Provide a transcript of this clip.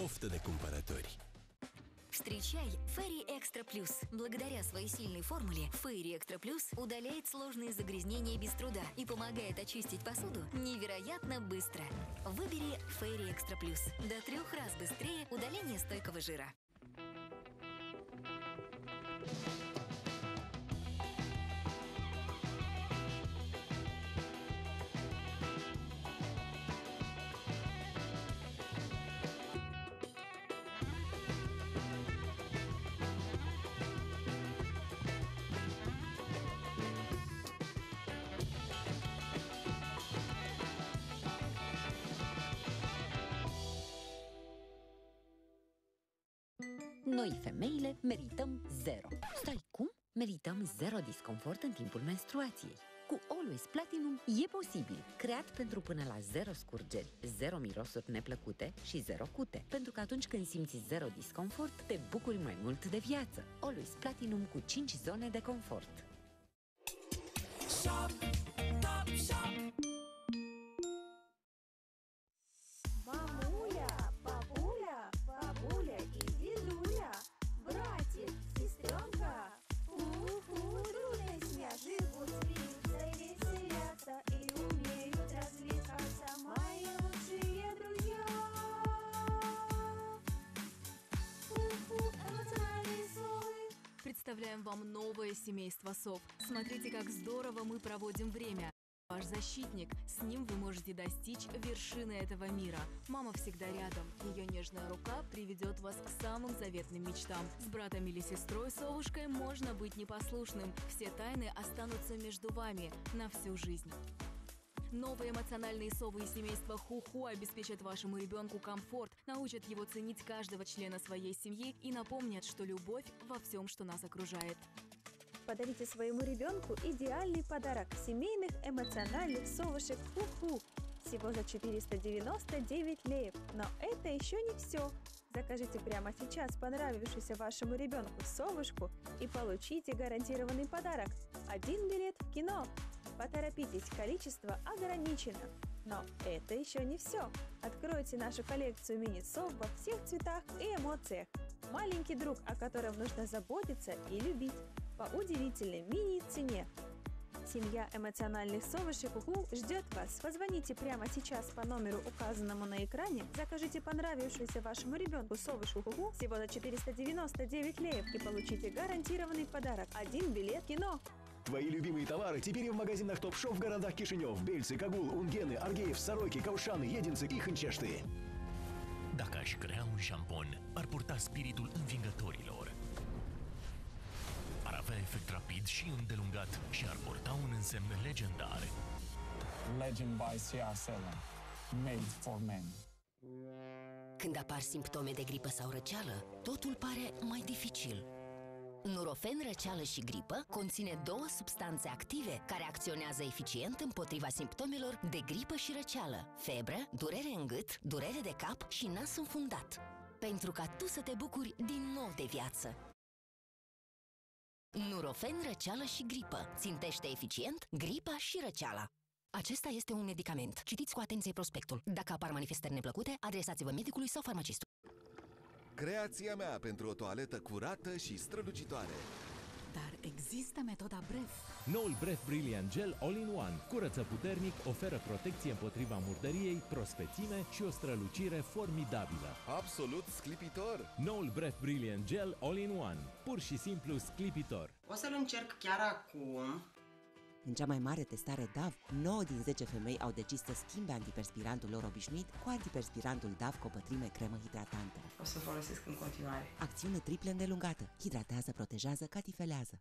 Poftă de cumpărători! Встречай Фейри Экстра Плюс. Благодаря своей сильной формуле, Фейри Экстра Плюс удаляет сложные загрязнения без труда и помогает очистить посуду невероятно быстро. Выбери Фейри Экстра Плюс. До трех раз быстрее удаление стойкого жира. Noi, femeile, merităm zero. Stai, cum? Merităm zero disconfort în timpul menstruației. Cu Always Platinum e posibil. Creat pentru până la zero scurgeri, zero mirosuri neplăcute și zero cute. Pentru că atunci când simți zero disconfort, te bucuri mai mult de viață. Always Platinum cu 5 zone de confort. Представляем вам новое семейство сов. Смотрите, как здорово мы проводим время. Ваш защитник. С ним вы можете достичь вершины этого мира. Мама всегда рядом. Ее нежная рука приведет вас к самым заветным мечтам. С братом или сестрой совушкой можно быть непослушным. Все тайны останутся между вами на всю жизнь. Новые эмоциональные совы из семейства Хуху обеспечат вашему ребенку комфорт, научат его ценить каждого члена своей семьи и напомнят, что любовь во всем, что нас окружает. Подарите своему ребенку идеальный подарок семейных эмоциональных совушек Ху-Ху. Всего за 499 леев. Но это еще не все. Закажите прямо сейчас понравившуюся вашему ребенку совушку и получите гарантированный подарок. Один билет в кино. Поторопитесь, количество ограничено. Но это еще не все. Откройте нашу коллекцию мини-сов во всех цветах и эмоциях. Маленький друг, о котором нужно заботиться и любить по удивительной мини-цене. Семья эмоциональных совышек УГУ ждет вас. Позвоните прямо сейчас по номеру, указанному на экране. Закажите понравившуюся вашему ребенку совушку УГУ всего за 499 леев и получите гарантированный подарок. Один билет кино. Твои любимые товары теперь и в магазинах ТОП-ШОП в городах Кишинев, Бельцы, Кагул, Унгены, Аргеев, Сороки, Каушаны, Единцы и Хâncești. Dacă aș crea un șampon, ar purta spiritul învingătorilor. Ar avea efect rapid și îndelungat și ar porta un însemn legendar. Legend by CR7. Made for men. Când apar simptome de gripă sau răceală, totul pare mai dificil. Nurofen răceală și gripă conține două substanțe active care acționează eficient împotriva simptomelor de gripă și răceală, febră, durere în gât, durere de cap și nas înfundat. Pentru ca tu să te bucuri din nou de viață. Nurofen răceală și gripă. Țintește eficient gripa și răceala. Acesta este un medicament. Citiți cu atenție prospectul. Dacă apar manifestări neplăcute, adresați-vă medicului sau farmacistului. Creația mea pentru o toaletă curată și strălucitoare. Dar există metoda BREF. Noul Breath Brilliant Gel All-in-One curăță puternic, oferă protecție împotriva murdăriei, prospețime și o strălucire formidabilă. Absolut sclipitor! Noul Breath Brilliant Gel All-in-One, pur și simplu sclipitor. O să-l încerc chiar acum. În cea mai mare testare DAV, 9 din 10 femei au decis să schimbe antiperspirantul lor obișnuit cu antiperspirantul DAV cu o pătrime cremă hidratantă. O să folosesc în continuare. Acțiune triple îndelungată. Hidratează, protejează, catifelează.